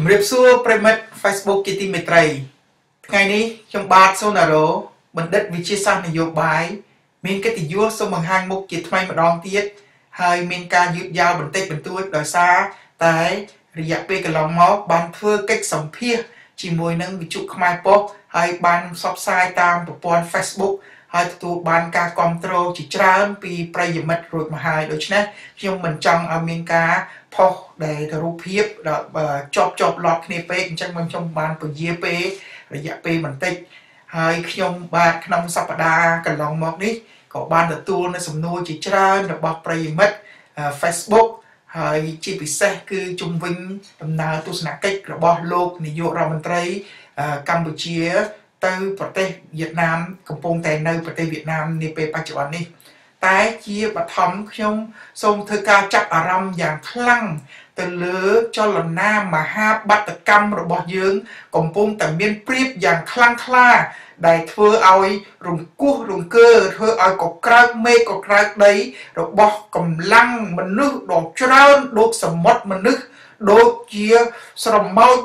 ជំរាបសួរប្រិមិត្ត Facebook ជាទីមេត្រីថ្ងៃនេះខ្ញុំបាទសូណារ៉ូបណ្ឌិតវិទ្យាសាស្ត្រនយោបាយមានកិត្តិយសសូមបង្ហាញមុខជាថ្មីម្ដងទៀតហើយមានការយឺតយ៉ាវបន្តិចបន្តួចដោយសារតែរយៈពេលកន្លងមកបានធ្វើកិច្ចសម្ភាសជាមួយនឹងវិទ្យុខ្មែរប៉ុស្តិ៍ហើយបានផ្សព្វផ្សាយតាមប្រព័ន្ធ Facebook ហើយទទួលបានការគ្រប់គ្រងជាច្រើនពីប្រិយមិត្តរួចមកហើយដូច្នេះខ្ញុំមិនចង់ឲ្យមានការ ផុសដែលទៅរូបភាពជាប់ជាប់លត់គ្នាពេកអញ្ចឹងខ្ញុំបានពជាពេលរយៈពេលបន្តិចហើយខ្ញុំបាទក្នុងសប្តាហ៍កន្លងមកនេះក៏បានទទួលនៅសំណួរជាច្រើនរបស់ប្រិយមិត្ត Facebook ហើយជាពិសេសគឺជំវិញដំណើរទស្សនកិច្ចរបស់លោកនាយករដ្ឋមន្ត្រីកម្ពុជាទៅប្រទេសវៀតណាមកំពុងតែនៅប្រទេសវៀតណាមនាពេលបច្ចុប្បន្ននេះ តែជាបឋមខ្ញុំសូមធ្វើការចាប់អារម្មណ៍យ៉ាងខ្លាំងទៅលើចលនាមហាបដកម្មរបស់យើង កំពុងតែមានព្រៀបយ៉ាងខ្លាំងក្លា ដែលធ្វើឲ្យរង្គោះរង្គើធ្វើឲ្យកក្រើកមេឃកក្រើកដី របស់កម្លាំងមនុស្សដ៏ច្រើនដូចសមុទ្រមនុស្សដូចជាស្រមោច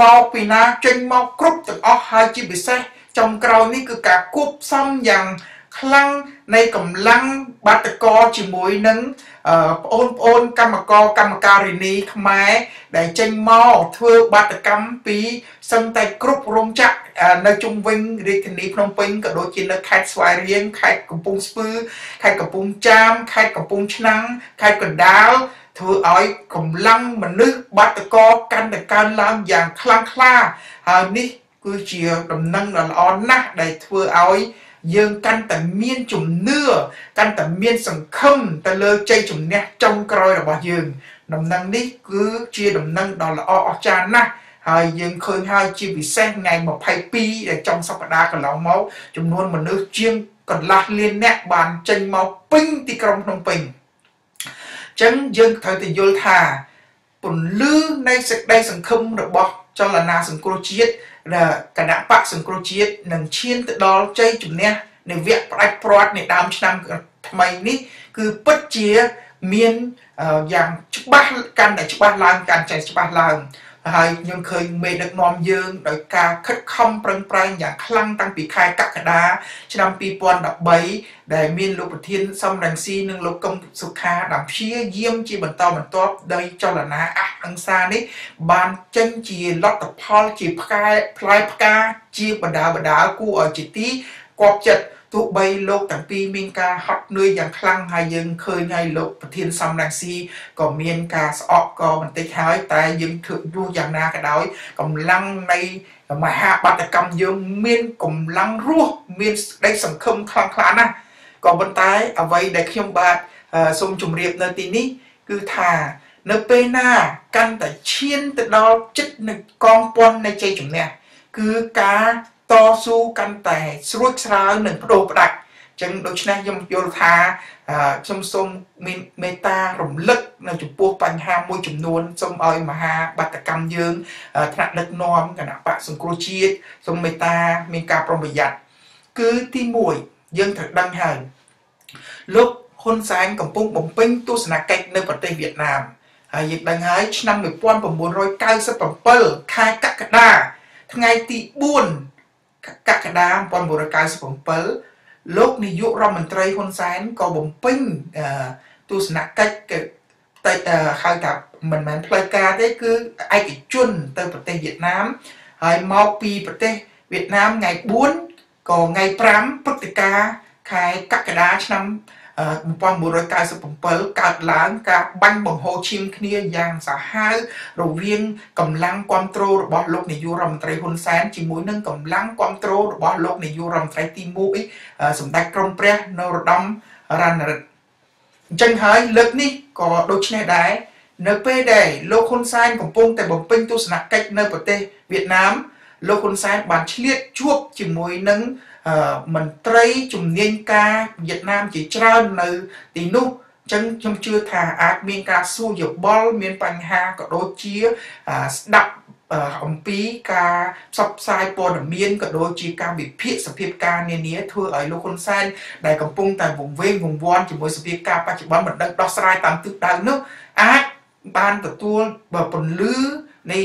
មកពីណាចេញមកគ្រប់ទាំងអស់ហើយជាពិសេសចុងក្រោយនេះគឺការគប់ផ្សំយ៉ាង ខ្លាំងនៃកម្លាំងបាតកោជាមួយនឹងបងប្អូនកម្មករកម្មការិនីខ្មែរដែលចេញមកធ្វើបាតកម្មពីសឹងតែគ្រប់រោងចក្រនៅជុំវិញរាជធានីភ្នំពេញក៏ដូចជានៅខេត្តស្វាយរៀងខេត្តកំពង់ស្ពឺខេត្តកំពង់ចាមខេត្តកំពង់ឆ្នាំងខេត្តកណ្ដាលធ្វើឲ្យកម្លាំងមនុស្សបាតកោកាន់តែកើនឡើងយ៉ាងខ្លាំងក្លាហើយនេះគឺជាដំណឹងដ៏ល្អណាស់ដែលធ្វើឲ្យ យើងកាន់តែមានជំនឿកាន់តែមានសង្ឃឹមទៅលើជ័យជំនះចុងក្រោយរបស់យើង ដំណឹងនេះគឺជាដំណឹងដ៏ល្អអស្ចារ្យណាស់ហើយយើងឃើញហើយជាពិសេសថ្ងៃ22ដែលចុងសប្តាហ៍កន្លងមកចំនួនមនុស្សជាងកន្លះលានអ្នកបានចេញមកពេញទីក្រុងភ្នំពេញអញ្ចឹងយើងត្រូវតែយល់ថាពន្លឺ នៃសេចក្តីសង្ឃឹមរបស់ចលនាសង្គ្រោះជាតិគណៈបកសង្គ្រោះជាតិនឹងឈានទៅដល់ជ័យជំនះនៃវគ្គផ្ដាច់ព្រាត់នៃដើមឆ្នាំថ្មីនេះ គឺពិតជាមានយ៉ាងច្បាស់កាន់តែច្បាស់ឡើងកាន់តែច្បាស់ឡើង ហើយខ្ញុំឃើញមេដឹកនាំយើងដោយការខិតខំប្រឹងប្រែងយ៉ាងខ្លាំងតាំងពីខែកក្កដាឆ្នាំ2013ដែលមានលោកប្រធានសំរងស៊ីនិងលោកកឹមសុខាដែលព្យាយាមជាបន្តបន្ទាប់ដោយចលនាអះអង្សានេះ បានចេញជាលទ្ធផលជាផ្កាយផ្លែផ្កាជាបដាបដាគួរឲ្យជាទីគប់ចិត្ត ទោះបីលោកទាំងពីរមានការហត់នឿយយ៉ាងខ្លាំងហើយយើងឃើញហើយលោកប្រធានសំរងស៊ីក៏មានការស្អកក៏បន្តិចហើយ តែយើងធ្វើយូរយ៉ាងណាក៏ដោយកម្លាំងនៃមហាបដកម្មយើងមានកម្លាំងរស់មានស្ដីសង្ឃឹមខ្លាំងខ្លាណាស់ក៏ប៉ុន្តែអ្វីដែលខ្ញុំបាទសូមជម្រាបនៅទីនេះ គឺថានៅពេលណាកាន់តែឈានទៅដល់ចិត្តនៃកងពន្ធនៃជ័យជំនះគឺការ តស៊ូកាន់តែស្រួចស្រាវនិងបដូរផ្ដាច់ចឹងដូច្នេះខ្ញុំយល់ថាខ្ញុំសូមមានមេត្តារំលឹកនៅចំពោះបញ្ហាមួយចំនួនសូមឲ្យមហាបដកម្មយើងថ្នាក់ដឹកនាំគណៈបកសង្គ្រោះជាតិសូមមេត្តាមានការប្រុងប្រយ័ត្នគឺទី1យើងត្រូវដឹងហើយលោកហ៊ុនសែនកំពុងបំពេញទស្សនកិច្ចនៅប្រទេសវៀតណាមហើយយើងដឹងហើយឆ្នាំ1997ខែកក្កដាថ្ងៃទី4 កក្កដា1997លោកនាយករដ្ឋមន្ត្រីហ៊ុនសែនក៏បំពេញទស្សនកិច្ចតែហៅថាមិនមែនផ្លូវការទេគឺឯកជនទៅប្រទេសវៀតណាមហើយមកពីប្រទេសវៀតណាមថ្ងៃ4ក៏ថ្ងៃ5ព្រឹត្តិការណ៍ខែកក្កដាឆ្នាំ1997 កើតឡើងការបាញ់បង្ហូរឈាមគ្នាយ៉ាងសាហាវរវាងកម្លាំងគ្រប់គ្រងរបស់លោកនាយករដ្ឋមន្ត្រីហ៊ុនសែនជាមួយនឹងកម្លាំងគ្រប់គ្រងរបស់លោកនាយករដ្ឋមន្ត្រីទី1សម្ដេចក្រមព្រះនរោត្តមរណរដ្ឋអញ្ចឹងហើយលើកនេះក៏ដូចនេះដែរនៅពេលដែលលោកហ៊ុនសែនកំពុងតែបំពេញទស្សនកិច្ចនៅប្រទេសវៀតណាមលោកហ៊ុនសែនបានឆ្លៀតជួបជាមួយនឹង មន្ត្រីជំនាញការវៀតណាមជាច្រើននៅទីនោះចឹងខ្ញុំជឿថាអាចមានការសួរយោបល់មានបញ្ហាក៏ដូចជាស្ដាប់អំពីការផ្សព្វផ្សាយព័ត៌មានក៏ដូចជាការវិភាគសភាពការនានាធ្វើឲ្យលោកហ៊ុនសែនដែលកំពុងតែវង្វេងវង្វាន់ជាមួយសភាពការបច្ចុប្បន្នមិនដឹងដោះស្រាយតាមទិសដៅនោះអាចបានទទួលពន្លឺនៃ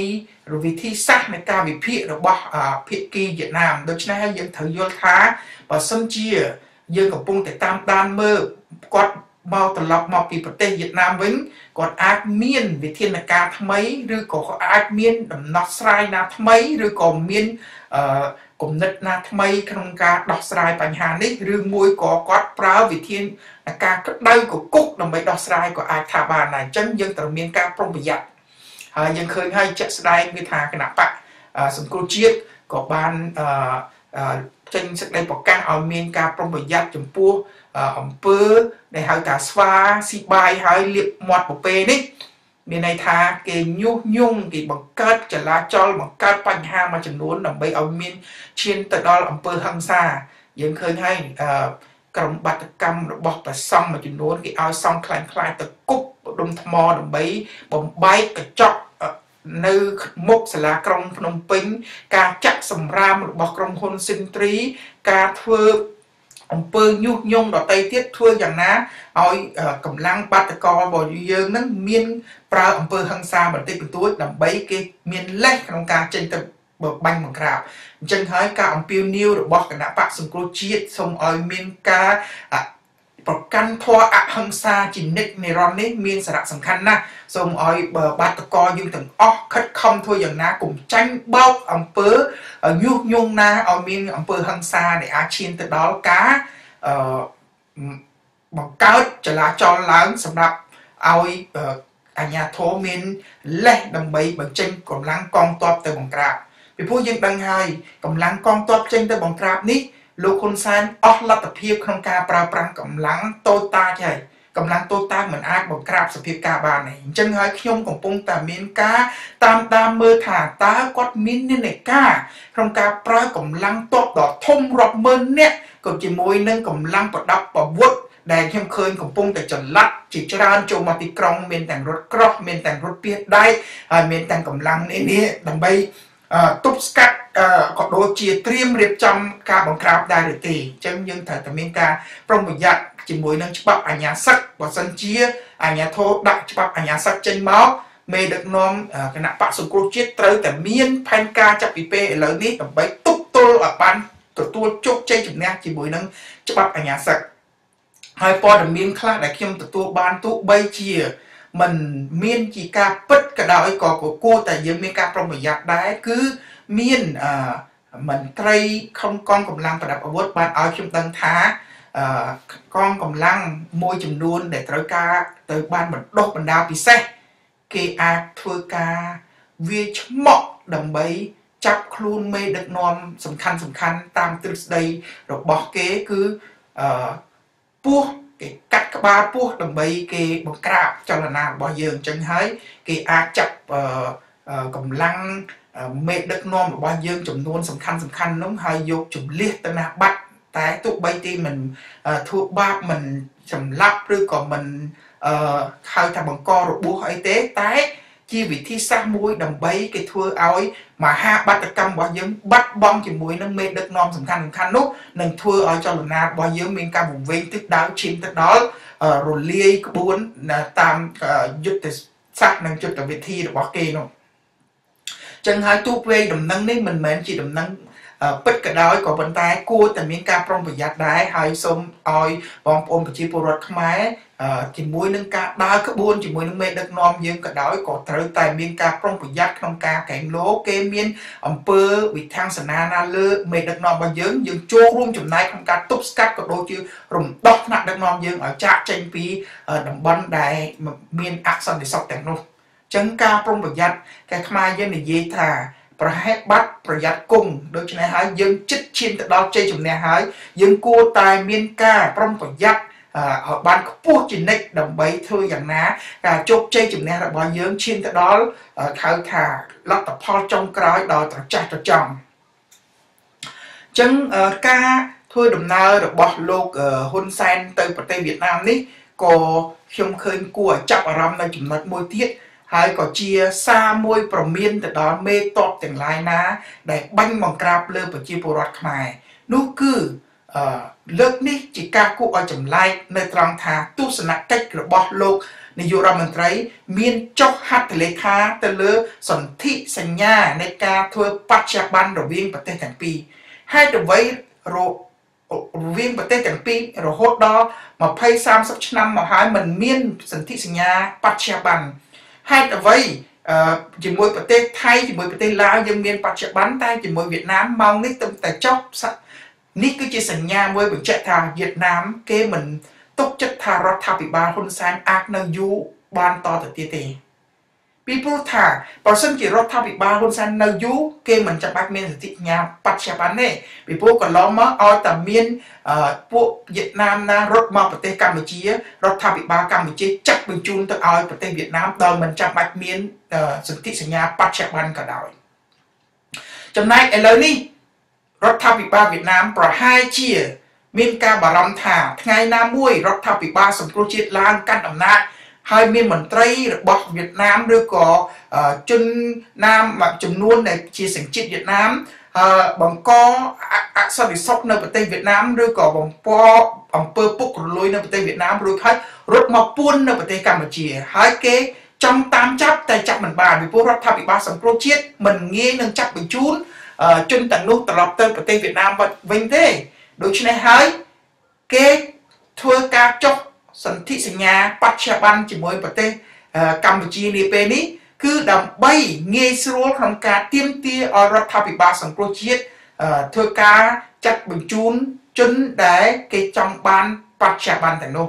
វិធីសាស្ត្រនៃការវិភាគរបស់ភាគីវៀតណាមដូច្នេះហើយយើងត្រូវយល់ថាបើសិនជាយើងកំពុងតែតាមដានមើលគាត់មកត្រឡប់មកពីប្រទេសវៀតណាមវិញគាត់អាចមានវិធានការថ្មីឬក៏អាចមានដំណោះស្រាយណាថ្មីឬក៏មានអឺគំនិតណាថ្មីក្នុងការដោះស្រាយបញ្ហានេះឬមួយក៏គាត់ប្រើវិធានការក្តៅកគុកដើម្បីដោះស្រាយក៏អាចថាបានដែរអញ្ចឹងយើងត្រូវមានការប្រុងប្រយ័ត្ន ហើយយើងឃើញហើយជាក់ស្ដែងគឺថាគណៈបកសង្គ្រោះជាតិក៏បានអឺចេញសេចក្តីប្រកាសឲ្យមានការប្រុងប្រយ័ត្នចំពោះអង្គើដែលហៅថាស្វាស៊ីបាយហើយលៀបមាត់ពពែនេះមានន័យថាគេញុះញង់គេបង្កើតចលាចលបង្កើតបញ្ហាមួយចំនួនដើម្បីឲ្យមានឈានទៅដល់អង្គើហឹង្សាយើងឃើញហើយអឺក្រុមបាតកម្មរបស់ប្រសង់មួយចំនួនគេឲ្យសង់ខ្លាំងខ្លាយទៅគប់ ដុំថ្មដើម្បីបំបែកកញ្ចក់នៅមុខសាលាក្រុងភ្នំពេញ ការចាក់សម្រាមរបស់ក្រុមហ៊ុនស៊ីនទ្រី ការធ្វើអំពើញុះញង់ដតីទៀតធ្វើយ៉ាងណាឲ្យកម្លាំងបាតកោរបស់យើងនឹងមានប្រើអំពើហិង្សាបន្តិចបន្តួចដើម្បីគេមានលេសក្នុងការចេញទៅបាញ់បង្ក្រាបអញ្ចឹងហើយការអំពាវនាវរបស់គណៈបកសង្គ្រោះជាតិសូមឲ្យមានការ ប្រកាន់ធម៌អហិង្សាជានិច្ចនិរន្តរ៍នេះមានសារៈសំខាន់ណាស់សូមឲ្យបាតកោយើងទាំងអស់ខិតខំធ្វើយ៉ាងណាកុំចាញ់បោកអំពើញុះញង់ណាឲ្យមានអំពើហិង្សាដែលអាចឈានទៅដល់ការអឺបង្កើតចលាចលឡើងសម្រាប់ឲ្យអាញាធមមានលេសដើម្បីបញ្ចេញកម្លាំងកងទ័ពទៅបង្ក្រាបពីព្រោះយើងដឹងហើយកម្លាំងកងទ័ពចេញទៅបង្ក្រាបនេះ លោកហ៊ុនសែនអស់លទ្ធភាពក្នុងការប្រើប្រាស់កម្លាំងតូចតាចហើយកម្លាំងតូចតាចមិនអាចបង្ក្រាបសភាពការបានទេអញ្ចឹងហើយខ្ញុំកំពុងតែមានការតាមដានមើលថាតើគាត់មាននិន្នាការក្នុងការប្រើកម្លាំងតបដ៏ធំរាប់ម៉ឺននាក់ក៏ជាមួយនឹងកម្លាំងប្រដាប់អាវុធដែលខ្ញុំឃើញកំពុងតែចល័តជាច្រើនចូលមកទីក្រុងមានទាំងរថក្រោះមានទាំងរថពាសដែកហើយមានទាំងកម្លាំងនេះនេះដើម្បី ទប់ស្កាត់ក៏ដូចជាត្រៀមរៀបចំការបង្ក្រាបដែរឬទេអញ្ចឹងយើងត្រូវតែមានការប្រុងប្រយ័ត្នជាមួយនឹងច្បាប់អាជ្ញាសឹកបើសិនជាអាជ្ញាធរដាក់ច្បាប់អាជ្ញាសឹកចេញមកមេដឹកនាំគណៈបកសង្គ្រោះជាតិត្រូវតែមានផែនការចាប់ពីពេលឥឡូវនេះដើម្បីទប់ទល់ឲ្យបានទទួលជោគជ័យជំនះជាមួយនឹងច្បាប់អាជ្ញាសឹកហើយព័ត៌មានខ្លះដែលខ្ញុំទទួលបានទោះបីជា มันមានជាការពិតក៏ដោយក៏គួរតែយើងមានការប្រុងប្រយ័ត្នដែរគឺមានអឺមន្ត្រីខំកងកម្លាំងប្រដាប់អាវុធបានឲ្យខ្ញុំដឹងថាអឺកងកម្លាំងមួយចំនួនដែលត្រូវការទៅបានបណ្ដុះបណ្ដាលពិសេសគេអាចធ្វើការវាឆ្មក់ដើម្បីចាប់ខ្លួនមេដឹកនាំសំខាន់សំខាន់តាមទ្រឹស្ដីរបស់គេគឺអឺពោះ គេកាត់ក្បាលពោះដើម្បីគេបង្ក្រាបចលនារបស់យើងអញ្ចឹងហើយគេអាចចាប់កម្លាំងមេដឹកនាំរបស់យើងចំនួនសំខាន់សំខាន់នោះហើយយកជំលះទៅណាបាត់តែទោះបីទីមិនធ្វើបាបមិនសម្លាប់ឬក៏មិនអឺហៅថាបង្ករបួសអីទេតែ ជាវិធីសាស្ត្រមួយដើម្បីគេធ្វើឲ្យមហាបាតកម្មរបស់យើងបាត់បង់ជាមួយនឹងមេដឹកនាំសំខាន់សំខាន់នោះនឹងធ្វើឲ្យចលនារបស់យើងមានការវង្វេងទិសដៅឈានទៅដល់រលាយក្បួនតាមយុទ្ធសាស្ត្រនិងយុទ្ធវិធីរបស់គេនោះចឹងហើយទូកវែងដំណឹងនេះមិនមែនជាដំណឹង ពិតក៏ដោយក៏ប៉ុន្តែគួរតែមានការប្រុងប្រយ័ត្នដែរហើយសូមឲ្យបងប្អូនប្រជាពលរដ្ឋខ្មែរជាមួយនឹងការដើរក្បួនជាមួយនឹងមេដឹកនាំយើងក៏ដោយក៏ត្រូវតែមានការប្រុងប្រយ័ត្នក្នុងការកែងលោគេមានអង្គើវិធានសនាណាលើមេដឹកនាំរបស់យើងយើងចូលរួមចំណែកក្នុងការទប់ស្កាត់ក៏ដូចជារំដោះថ្នាក់ដឹកនាំយើងឲ្យចាកចេញពីតំបន់ដែលមានអសន្តិសុខទាំងនោះចឹងការប្រុងប្រយ័ត្នកែខ្មែរយើងនិយាយថា ប្រហែលបាត់ប្រយ័ត្នគង់ដូច្នេះហើយយើងចិត្តឈានទៅដល់ជ័យជំនះហើយយើងគួរតែមានការប្រុងប្រយ័ត្នឲ្យបានខ្ពស់ជានិច្ចដើម្បីធ្វើយ៉ាងណាការជោគជ័យជំនះរបស់យើងឈានទៅដល់ហៅថាលទ្ធផលចុងក្រោយដល់ត្រចះត្រចង់អញ្ចឹងការធ្វើដំណើររបស់លោកហ៊ុនសែនទៅប្រទេសវៀតណាមនេះក៏ខ្ញុំឃើញគួរឲ្យចាប់អារម្មណ៍នៅចំណុចមួយទៀត ហើយក៏ជាសារមួយប្រមានទៅដល់មេតបទាំងឡាយណា ដែលបាញ់បង្ក្រាបលើប្រជាពលរដ្ឋខ្មែរនោះគឺអឺលើកនេះជាការគួរឲ្យចម្លែកនៅត្រង់ថាទស្សនកិច្ចរបស់លោកនាយករដ្ឋមន្ត្រី មានចុះហត្ថលេខាទៅលើសន្ធិសញ្ញានៃការធ្វើបច្ចុប្បន្នរវាងប្រទេសទាំងពីរហេតុអ្វីរវាងប្រទេសទាំងពីររហូតដល់20 30ឆ្នាំមកហើយมันមានសន្ធិសញ្ញាបច្ចុប្បន្ន ហេតុអ្វីជាមួយប្រទេសថៃជាមួយប្រទេសឡាវយើងមានបច្ចុប្បន្នតែជាមួយវៀតណាមម៉ោងនេះទៅតែចុះនេះគឺជាសញ្ញាមួយបញ្ជាក់ថាវៀតណាមគេមិនទុកចិត្តថារដ្ឋាភិបាលហ៊ុនសែនអាចនៅយូរបានតទៅទៀតទេ ពីព្រោះថាបើសិនជារដ្ឋាភិបាលហ៊ុនសែននៅយូរគេមិនចាំបាច់មានសន្ធិសញ្ញាបច្ចុប្បន្នទេពីព្រោះកន្លងមកឲ្យតែមានពួកវៀតណាមណារត់មកប្រទេសកម្ពុជារដ្ឋាភិបាលកម្ពុជាចាត់បញ្ជូនទៅឲ្យប្រទេសវៀតណាមដោយមិនចាំបាច់មានសន្ធិសញ្ញាបច្ចុប្បន្នក៏ដោយចំណែកឥឡូវនេះរដ្ឋាភិបាលវៀតណាមប្រហែលជា មានការបារម្ភថាថ្ងៃណាមួយរដ្ឋាភិបាលសង្គ្រោះជាតិឡើងកាន់អំណាច ហើយមានមន្ត្រីរបស់វៀតណាមឬក៏ជនណាមចំនួនដែលជាសញ្ជាតិវៀតណាមបង្កអសន្តិសុខនៅប្រទេសវៀតណាមឬក៏បំពអំពើពុករលួយនៅប្រទេសវៀតណាមរួចហើយរត់មកពួននៅប្រទេសកម្ពុជា ហើយគេចង់តាមចាប់តែចាប់មិនបានពីព្រោះរដ្ឋាភិបាលសង្គ្រោះជាតិមិនងាយនឹងចាប់បញ្ជូនជនទាំងនោះត្រឡប់ទៅប្រទេសវៀតណាមវិញទេដូច្នេះហើយគេធ្វើការចុះ សន្ធិសញ្ញាបច្ចុប្បន្នជាមួយប្រទេសកម្ពុជានាពេលនេះគឺដើម្បីងាយស្រួលក្នុងការទៀមទាឲ្យរដ្ឋាភិបាលសង្គ្រោះជាតិធ្វើការចាត់បញ្ជូនជនដែលគេចង់បានបច្ចុប្បន្នទាំងនោះ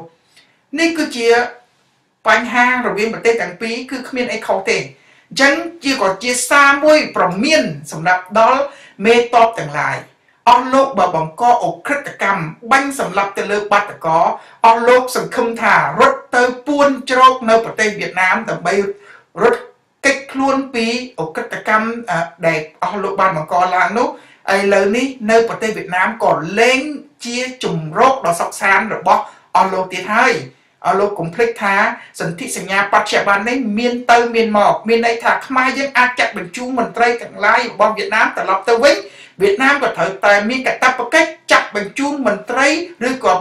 នេះគឺជាបញ្ហារវាងប្រទេសទាំងពីរគឺគ្មានអីខុសទេអញ្ចឹងជាក៏ជាសារមួយ ប្រមាន សម្រាប់ដល់មេតបទាំងឡាយ អស់លោកបើបង្កអក្រិតកម្មបាញ់សម្លាប់ទៅលើបាតកោអស់លោកសង្ឃឹមថារត់ទៅពួនជ្រកនៅប្រទេសវៀតណាមដើម្បីរត់កិច្ចខ្លួនពីអក្រិតកម្មដែលអស់លោកបានបង្កឡើងនោះឥឡូវនេះនៅប្រទេសវៀតណាមក៏លែងជាជំរកដ៏សុខសាន្តរបស់អស់លោកទៀតហើយ អស់លោកកុំភ្លេចថាសន្ធិសញ្ញាបច្ចុប្បន្ននេះមានទៅមានមកមានន័យថាខ្មែរយើងអាចចាត់បញ្ជូនមន្ត្រីទាំងឡាយរបស់វៀតណាមត្រឡប់ទៅវិញវៀតណាមក៏ត្រូវតែមានកាតព្វកិច្ចចាត់បញ្ជូនមន្ត្រីឬក៏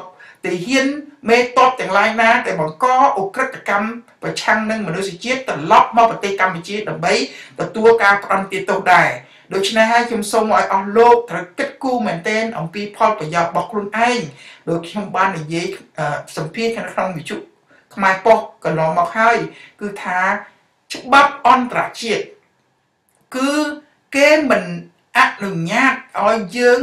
ទាហានមេតបទាំងឡាយណាដែលបង្កអ ுக ្រិតកម្មប្រឆាំងនឹងមនុស្សជាតិត្រឡប់មកប្រទេសកម្ពុជាដើម្បីទទួលការផ្ដន្ទាទោសដែរ ដូច្នេះហើយខ្ញុំសូមឲ្យអស់លោកត្រូវគិតគូរមែនទែនអំពីផលប្រយោជន៍របស់ខ្លួនឯងដោយខ្ញុំបាននិយាយសម្ភារក្នុងវិទ្យុខ្មែរប៉ុស្តិ៍កន្លងមកហើយគឺថាច្បាប់អន្តរជាតិគឺគេមិនអនុញ្ញាតឲ្យយើង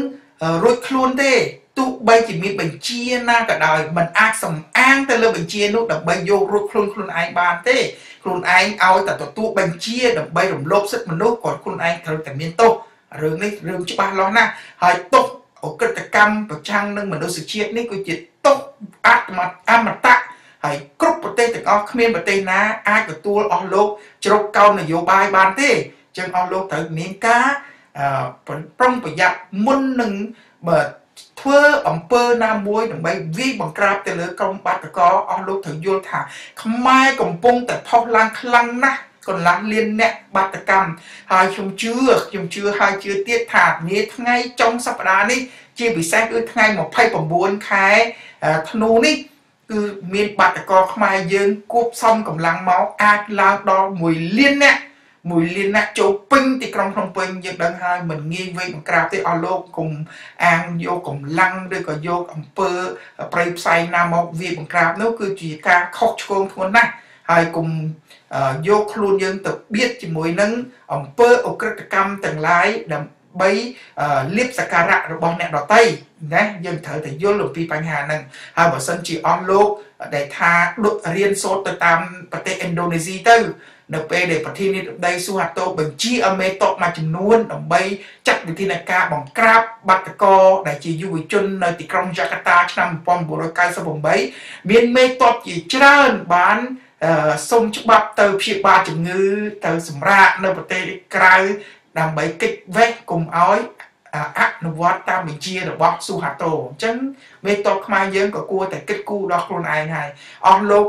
រួចខ្លួនទេ ទោះបីជាមានបញ្ជាណាក៏ដោយมันអាចសំអាងទៅលើបញ្ជានោះដើម្បីយករួចខ្លួនខ្លួនឯងបានទេខ្លួនឯងឲ្យតែទទួលបញ្ជាដើម្បីរំលោភសិទ្ធិមនុស្សក៏ខ្លួនឯងត្រូវតែមានទោសរឿងនេះរឿងច្បាស់លាស់ណាស់ហើយទោសអក្រិតកម្មប្រឆាំងនឹងមនុស្សជាតិនេះគឺជាទោសអមតអមតៈហើយគ្រប់ប្រទេសទាំងអស់គ្មានប្រទេសណាអាចទទួលអស់លោកជ្រកកោននយោបាយបានទេចឹងអស់លោកត្រូវមានការប្រុងប្រយ័ត្នមុននឹងបើ ធ្វើអំពើណាមួយដើម្បីវាយបង្ក្រាបទៅលើក្រុមបាតកោអស់លោកត្រូវយល់ថាខ្មែរកំពុងតែផុសឡើងខ្លាំងណាស់កន្លះលានអ្នកបាតកម្មហើយខ្ញុំជឿខ្ញុំជឿហើយជឿទៀតថានាថ្ងៃចុងសប្តាហ៍នេះជាពិសេសគឺថ្ងៃ29ខែធ្នូនេះគឺមានបាតកោខ្មែរយើងគួបសំកម្លាំងមកអាចឡើងដល់1លានអ្នក មួយលានអ្នកចូលពេញទីក្រុងភ្នំពេញយើងដឹងហើយមិនងាយវេបង្ក្រាបទេអស់លោកគុំអាងយកកម្លាំងឬក៏យកអំពើប្រៃផ្សៃណាមកវាបង្ក្រាបនោះគឺជាការខុសឆ្គងធ្ងន់ណាស់ហើយគុំយកខ្លួនយើងទៅបៀតជាមួយនឹងអំពើអក្រិតកម្មទាំងឡាយដើម្បីលៀបសក្ការៈរបស់អ្នកដតីណាយើងត្រូវតែយល់អំពីបញ្ហាហ្នឹងហើយបើសិនជាអស់លោក ដែលថារៀនសូត្រទៅតាមប្រទេសឥណ្ឌូនេស៊ីទៅ នៅពេលដែលប្រធានាធិបតីស៊ូហាតូបញ្ជាឲ្យមេតបមួយចំនួនដើម្បីចាត់វិធានការបង្ក្រាបបាតកោដែលជាយុវជននៅទីក្រុងយ៉ាកាតាឆ្នាំ1998មានមេតបជាច្រើនបានសុំច្បាប់ទៅព្យាបាលជំងឺទៅសម្រាកនៅប្រទេសក្រៅដើម្បីកិច្ចវេះកុំឲ្យ អនុវត្តតាមបញ្ជារបស់ស៊ូហាតូអញ្ចឹងមេតបខ្មែរយើងក៏គួរតែគិតគូរដល់ខ្លួនឯងហើយអស់លោក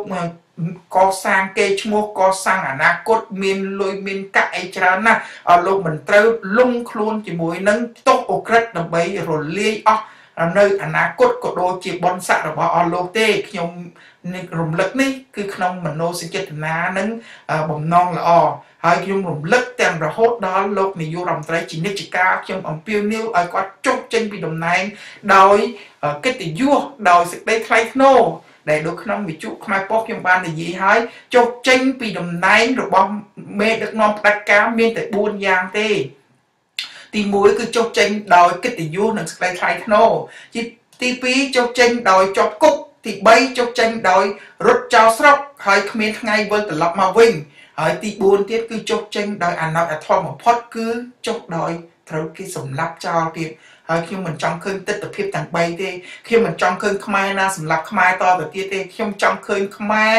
កសាងគេឈ្មោះកសាងអនាគតមានលុយមានកាក់អីច្រើនណាស់ឲ្យលោកមិនត្រូវលងខ្លួនជាមួយនឹងទុកអូក្រិតដើម្បីរលាយអស់នៅអនាគតក៏ដូចជាបនស័ករបស់អស់លោកទេខ្ញុំ នឹងរំលឹកនេះគឺក្នុងមនោសញ្ចេតនានិងបំណងល្អហើយខ្ញុំរំលឹកទាំងរហូតដល់លោកនាយករដ្ឋមន្ត្រីជានិច្ចការខ្ញុំអំពាវនាវឲ្យគាត់ចុះចេញពីតំណែងដោយកិត្តិយសដោយសេចក្តីថ្លៃថ្នូរដែលនៅក្នុងវិទ្យុខ្មែរប៉ុស្តិ៍ខ្ញុំបាននិយាយហើយចុះចេញពីតំណែងរបស់មេដឹកនាំផ្ដាច់ការមានតែ4យ៉ាងទេទី1គឺចុះចេញដោយកិត្តិយសនិងសេចក្តីថ្លៃថ្នូរទី2ចុះចេញដោយជាប់គុក ទី3ចុះចេញដោយរត់ចោលស្រុកហើយគ្មានថ្ងៃវិលត្រឡប់មកវិញហើយទី4ទៀតគឺចុះចេញដោយអណោចអធមបំផុតគឺចុះដោយត្រូវគេសម្លាប់ចោលទៀតហើយខ្ញុំមិនចង់ឃើញទស្សនវិជ្ជាទាំង3ទេខ្ញុំមិនចង់ឃើញខ្មែរណាសម្រាប់ខ្មែរតទៅទៀតទេខ្ញុំចង់ឃើញខ្មែរ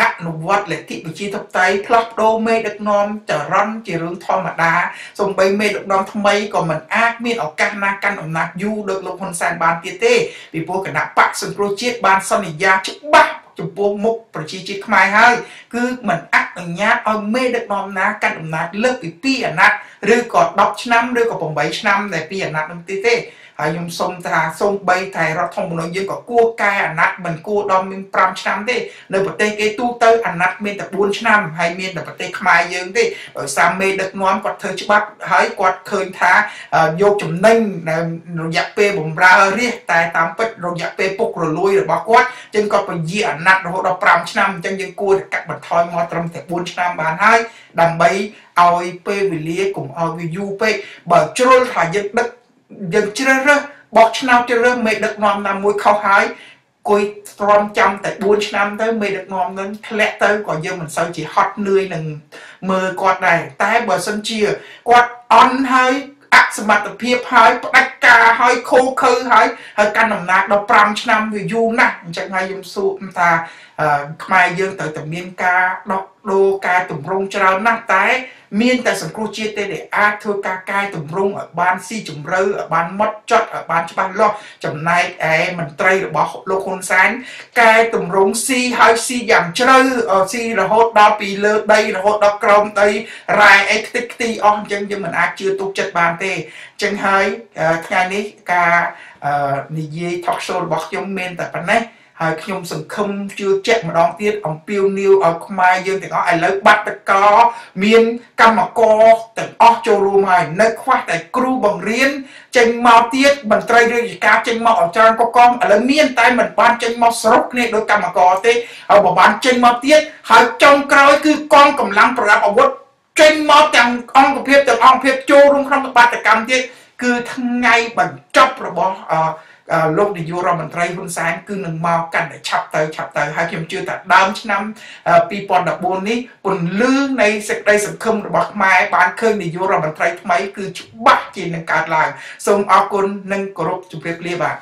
អនុវត្តលទ្ធិប្រជាធិបតេយ្យផ្លាស់ប្ដូរមេដឹកនាំចរន្តជារឿងធម្មតាសូម្បីមេដឹកនាំថ្មីក៏មិនអាចមានឱកាសណាកាន់អំណាចយូរដូចលោកហ៊ុនសែនបានទៀតទេពីព្រោះគណៈបកសង្គ្រោះជាតិបានសន្យាច្បាស់ចំពោះមុខប្រជាជាតិខ្មែរហើយគឺមិនអនុញ្ញាតឲ្យមេដឹកនាំណាកាន់អំណាចលើកពី2អាណត្តិឬក៏10ឆ្នាំឬក៏8ឆ្នាំដែលពីអាណត្តិនោះទេទេ ហើយខ្ញុំសុំថាសូមបីតែរដ្ឋធម្មនុញ្ញយើងក៏គួរកែអាណត្តិមិនគួរដល់មាន5ឆ្នាំទេនៅប្រទេសគេទូទៅអាណត្តិមានតែ4ឆ្នាំហើយមានតែប្រទេសខ្មែរយើងទេដោយសារមេដឹកនាំគាត់ធ្វើច្បាប់ហើយគាត់ឃើញថាយកចំណេញនៅរយៈពេលបំរើរាជតែតាមពិតរយៈពេលពុករលួយរបស់គាត់ចឹងគាត់ពជាអាណត្តិរហូតដល់5ឆ្នាំអញ្ចឹងយើងគួរតែកាត់បន្ថយមកត្រឹមតែ4ឆ្នាំបានហើយដើម្បីឲ្យពេលវេលាកុំឲ្យវាយូរពេកបើជ្រុលថាយើងដឹក យើងជ្រើសរើសបោះឆ្នោតជ្រើសរើសមេដឹកនាំណាមួយខុសហើយគួយទ្រាំចាំតែ4ឆ្នាំទៅមេដឹកនាំនឹងធ្លាក់ទៅក៏យើងមិនសូវជាហត់នឿយនឹងមើលគាត់ដែរតែបើសិនជាគាត់អន់ហើយអសមត្ថភាពហើយផ្ដាច់ការហើយខូខើហើយហើយកាន់អំណាចដល់5ឆ្នាំវាយូរណាស់អញ្ចឹងហើយខ្ញុំសួរថាខ្មែរយើងត្រូវតែមានការដោះដូរការទម្រង់ច្រើនណាស់តែ មានតែសង្គ្រោះជាតិទេដែលអាចធ្វើការកែតម្រង់ឲ្យបានស៊ីជម្រៅឲ្យបានម៉ត់ចត់ឲ្យបានច្បាស់លាស់ចំណែកឯមន្ត្រីរបស់លោកហ៊ុនសែនកែតម្រង់ស៊ីហើយស៊ីយ៉ាងជ្រៅស៊ីរហូតដល់ពីលើដីរហូតដល់ក្រោមដីរ៉ែអីខ្ទេចខ្ទីអស់អញ្ចឹងយើងមិនអាចជឿទុកចិត្តបានទេអញ្ចឹងហើយថ្ងៃនេះការនិយាយ talk show របស់ខ្ញុំមានតែប៉ុណ្ណេះ ហើយខ្ញុំសង្ឃឹមជឿជាក់ម្ដងទៀតអំពាវនាវឲ្យខ្មែរយើងទាំងអស់ឥឡូវបាត់តកមានកម្មករទាំងអស់ចូលរួមហើយនៅខ្វះតែគ្រូបង្រៀនចេញមកទៀតមន្ត្រីរាជការចេញមកអច្រើនកកងឥឡូវមានតែមិនបានចេញមកសរុបគ្នាដោយកម្មករទេហើយបើបានចេញមកទៀតហើយចុងក្រោយគឺកងកម្លាំងប្រដាប់អាវុធចេញមកទាំងអង្គភាពទាំងអង្គភាពចូលរួមក្នុងបាតកម្មទៀតគឺថ្ងៃបញ្ចប់របស់អឺ លោកនាយករដ្ឋមន្ត្រីហ៊ុនសែនគឺនឹងមកកាន់តែឆាប់ទៅឆាប់ទៅហើយខ្ញុំជឿថាដើមឆ្នាំ2014នេះពន្លឺនៃសេចក្តីសង្ឃឹមរបស់ខ្មែរបានឃើញនាយករដ្ឋមន្ត្រីថ្មីគឺច្បាស់ជានឹងកើតឡើងសូមអរគុណនិងគោរពជម្រាបលាបាទ